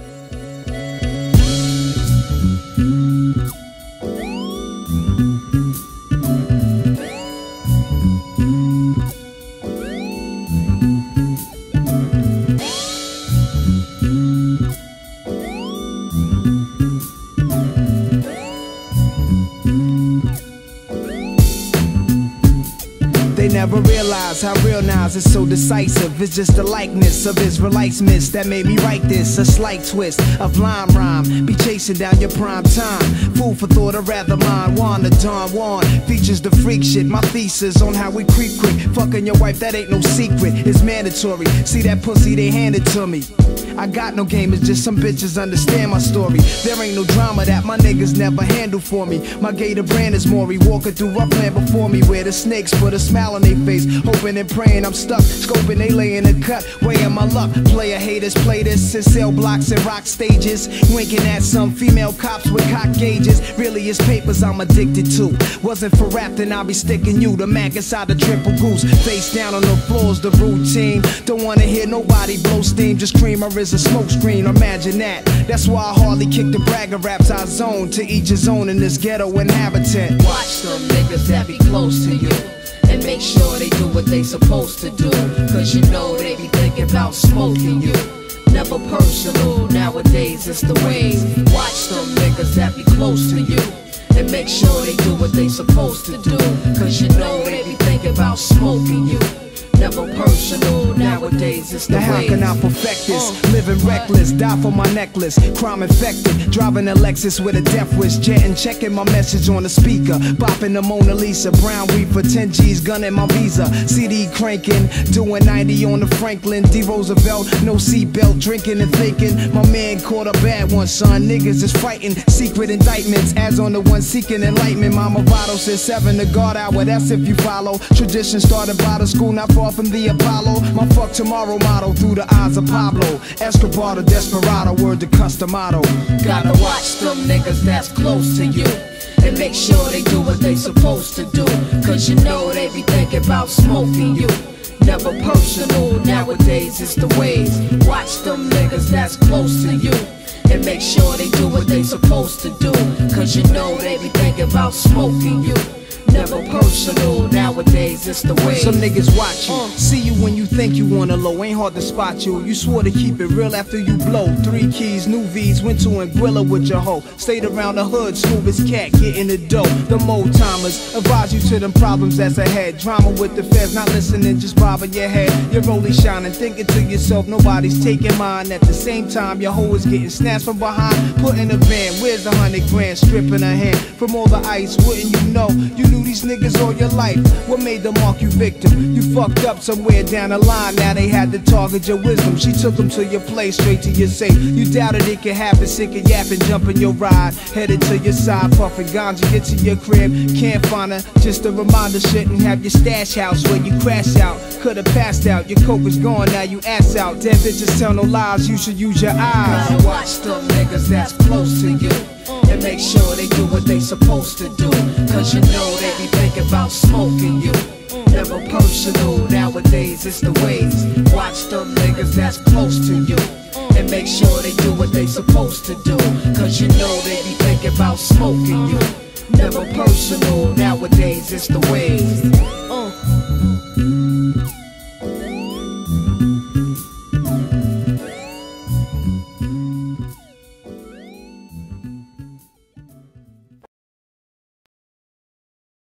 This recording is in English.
Bye. They never realize how real Nas is so decisive. It's just the likeness of Israelites miss that made me write this. A slight twist of lime rhyme. Be chasing down your prime time. Fool for thought, or rather mine. Juan the Don Juan features the freak shit. My thesis on how we creep quick. Fucking your wife, that ain't no secret. It's mandatory. See that pussy, they handed to me. I got no game, it's just some bitches understand my story. There ain't no drama that my niggas never handle for me. My gator brand is Mauri, walking through rough land before me, where the snakes put a smile on their face, hoping and praying I'm stuck. Scoping, they laying a cut, weighing my luck. Player haters play this in cell blocks and rock stages, winking at some female cops with cock gauges. Really, it's papers I'm addicted to. Wasn't for rap, then I'll be sticking you. The Mac inside the triple goose, face down on the floors, the routine. Don't wanna hear nobody blow steam, just cream or is a smoke screen. Imagine that. That's why I hardly kick the bragger raps. I zone to each his own in this ghetto inhabitant. Watch them niggas that be close to you. And make sure they do what they supposed to do. Cause you know they be thinking about smoking you. Never personal, nowadays it's the ways. Watch them niggas that be close to you. And make sure they do what they supposed to do. Never personal, nowadays it's the Now how can I perfect this? Uh, Living reckless, die for my necklace. Crime infected, driving a Lexus with a death wish. Jetting, checking my message on the speaker. Bopping the Mona Lisa, brown reefer, 10 G's, gunning my visa. CD cranking, doing 90 on the Franklin D Roosevelt. No seatbelt, drinking and thinking. My man caught a bad one, son. Niggas is fighting. Secret indictments, as on the one seeking enlightenment. Mama Votto said seven to guard hour. That's if you follow. Tradition started by the school, not far from the Apollo. My fuck tomorrow motto through the eyes of Pablo. Escobar the desperado, word to Cus D'Amato. Gotta watch them niggas that's close to you. And make sure they do what they supposed to do. Cause you know they be thinking about smoking you. Never personal, nowadays it's the ways. Watch them niggas that's close to you. And make sure they do what they supposed to do. Cause you know they be thinking about smoking you. Never personal, nowadays it's the ways. Some niggas watch you, uh. see you when you think you wanna low. Ain't hard to spot you. You swore to keep it real after you blow. Three keys, new V's, went to Anguilla with your hoe. Stayed around the hood, smooth as cat, getting the dough. The old timers advise you to them problems that's ahead. Drama with the feds, not listening, just bobbing your head. You're only shining, thinking to yourself, nobody's taking mine. At the same time, your hoe is getting snatched from behind. Put in a van, where's the hundred grand? Stripping her hand from all the ice, wouldn't you know? You knew these niggas all your life. What made them mark you victim? You fucked up somewhere down the line, now they had to target your wisdom. She took them to your place, straight to your safe. You doubted it could happen, sick of yapping, jumping your ride. Headed to your side, puffing ganja, get to your crib. Can't find her, just a reminder, shouldn't have your stash house where you crash out. Could've passed out, your coke is gone, now you ass out. Dead bitches tell no lies, you should use your eyes. Watch the niggas that's close to you. Make sure they do what they supposed to do. Cause you know they be thinking about smoking you. Never personal, nowadays it's the ways. Watch them niggas that's close to you. And make sure they do what they supposed to do. Cause you know they be thinking about smoking you. Never personal, nowadays it's the ways.